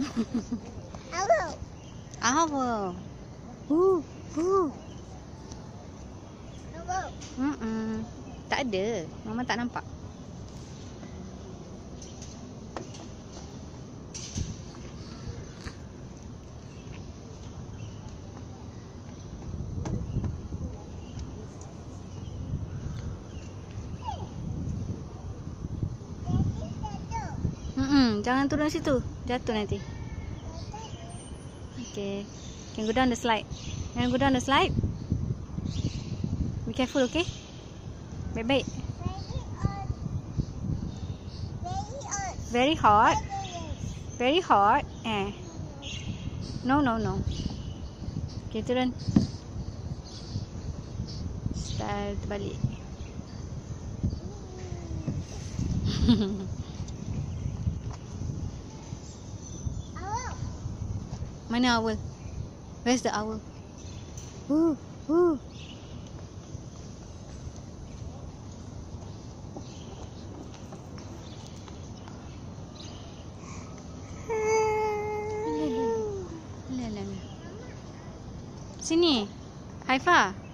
Owl. Owl. Woo, woo. Owl. Mm-mm. Tak ada. Mama tak nampak. Mm-mm. Jangan turun situ. Jatuh nanti. Okay. Can go down the slide. Can go down the slide. Be careful, okay? Baik-baik. Very hot. Very hot. Very hot. Eh. No, no, no. Okay, turun. Style terbalik. Owl. Mana owl? Where's the owl? La, la. Sini. Haifa.